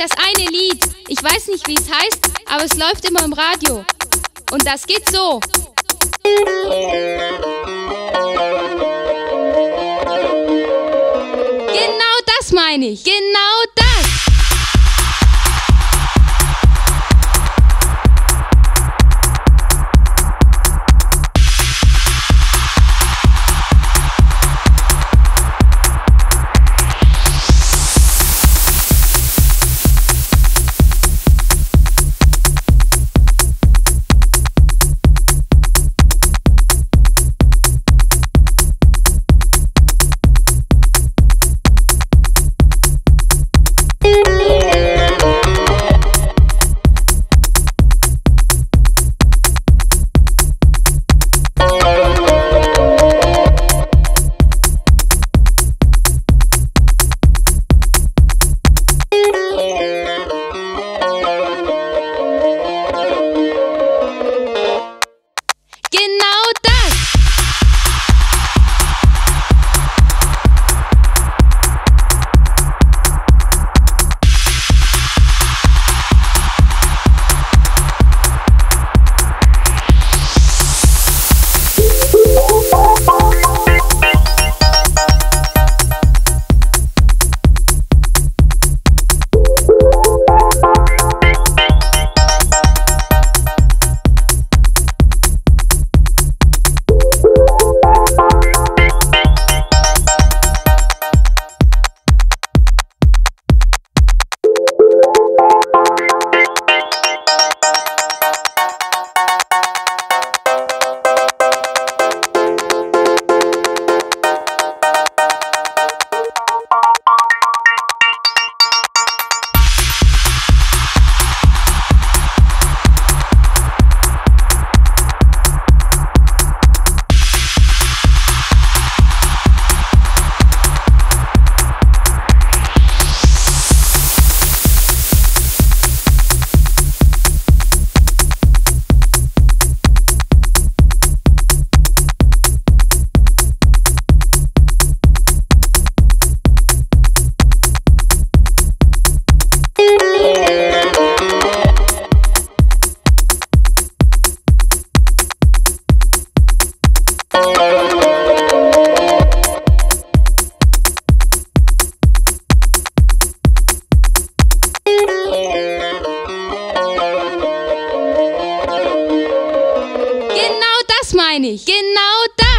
das eine Lied. Ich weiß nicht, wie es heißt, aber es läuft immer im Radio. Und das geht so. Genau das meine ich. Genau das. Meine ich. Genau das.